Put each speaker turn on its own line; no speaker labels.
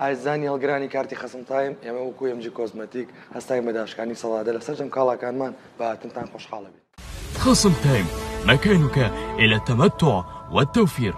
زانی هەڵگرانی کارتی خسم تایم ئێمە وەکو ئەمجی کۆزمەتیک هەستای مەداشکانی سەڵادە لە سەرجم کاڵاکانمان بەهاتنتان خۆشحاڵە بێت
خصم تايم مكانك إلى التمتع والتوفير